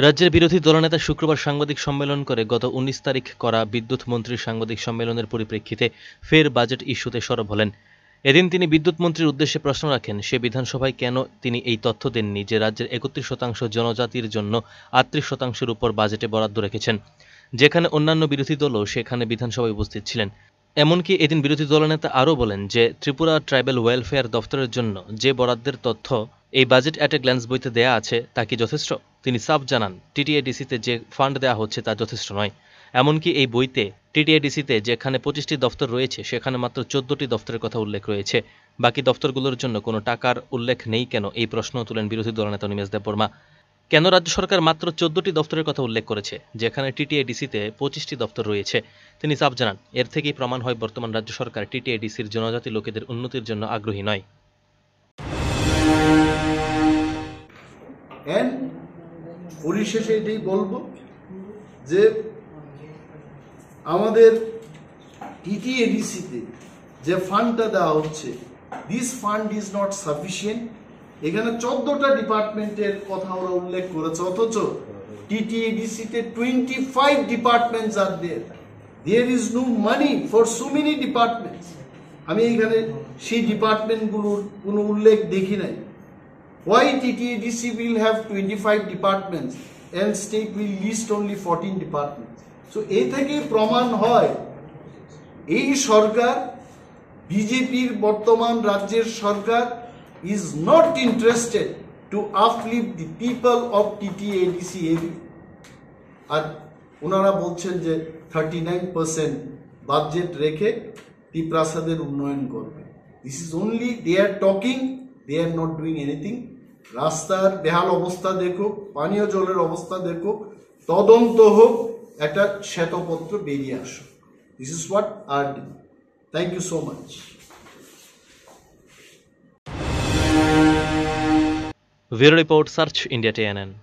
রাজ্যের বিরোধী দলনেতা শুক্রবার সাংবাদিক সম্মেলন করে গত উনিশ তারিখ করা বিদ্যুৎ মন্ত্রীর সাংবাদিক সম্মেলনের পরিপ্রেক্ষিতে ফের বাজেট ইস্যুতে সরব হলেন। এদিন তিনি বিদ্যুৎ মন্ত্রীর উদ্দেশ্যে প্রশ্ন রাখেন, সে বিধানসভায় কেন তিনি এই তথ্য দেননি যে রাজ্যের একত্রিশ শতাংশ জনজাতির জন্য আটত্রিশ শতাংশের উপর বাজেটে বরাদ্দ রেখেছেন? যেখানে অন্যান্য বিরোধী দলও সেখানে বিধানসভায় উপস্থিত ছিলেন। এমনকি এদিন বিরোধী দলনেতা আরও বলেন যে ত্রিপুরা ট্রাইবাল ওয়েলফেয়ার দফতরের জন্য যে বরাদ্দের তথ্য এই বাজেট অ্যাট এ গ্ল্যান্স বইতে দেয়া আছে তা কি যথেষ্ট? তিনি সাফ জানান, টিটিএডিসিতে যে ফান্ড দেওয়া হচ্ছে তা যথেষ্ট নয়। এমনকি এই বইতে টিটিএডিসিতে যেখানে পঁচিশটি দফতর রয়েছে, সেখানে মাত্র চোদ্দটি দফতরের কথা উল্লেখ রয়েছে। বাকি দফতরগুলোর জন্য কোনো টাকার উল্লেখ নেই কেন? এই প্রশ্ন তুলেন বিরোধী দলনেতা নিমেশ দেববর্মা। কেন রাজ্য সরকার মাত্র চোদ্দটি দফতরের কথা উল্লেখ করেছে? যেখানে টিটিএডিসিতে পঁচিশটি দফতর রয়েছে। তিনি সাফ জানান, এর থেকেই প্রমাণ হয় বর্তমান রাজ্য সরকার টিটিএডিসির জনজাতি লোকেদের উন্নতির জন্য আগ্রহী নয়। পরিশেষে এটাই বলব যে আমাদের টিটিএডিসিতে যে ফান্ডটা দেওয়া হচ্ছে this fund is not sufficient এখানে চোদ্দটা ডিপার্টমেন্টের কথা ওরা উল্লেখ করেছে, অথচ টিটিএডিসিতে twenty five departments R there there is no money for so many departments আমি এখানে সেই ডিপার্টমেন্টগুলোর কোনো উল্লেখ দেখি নাই। Why TTADC will have 25 departments and state will list only 14 departments? So এই থেকে প্রমাণ হয়, এই সরকার বিজেপির বর্তমান রাজ্যের সরকার not interested to uplift the people of TTADC area আর ওনারা বলছেন যে থার্টি নাইন পার্সেন্ট বাজেট রেখে ত্রিপ্রাসাদের উন্নয়ন করবে। This is only they are talking they are not doing anything রাস্তার বেহাল অবস্থা দেখুক, পানীয় জলের অবস্থা দেখুক, তদন্ত হোক, একটা শ্বেতপত্র বেরিয়ে আসুক। This is what R thank you so much Video Report Search India TNN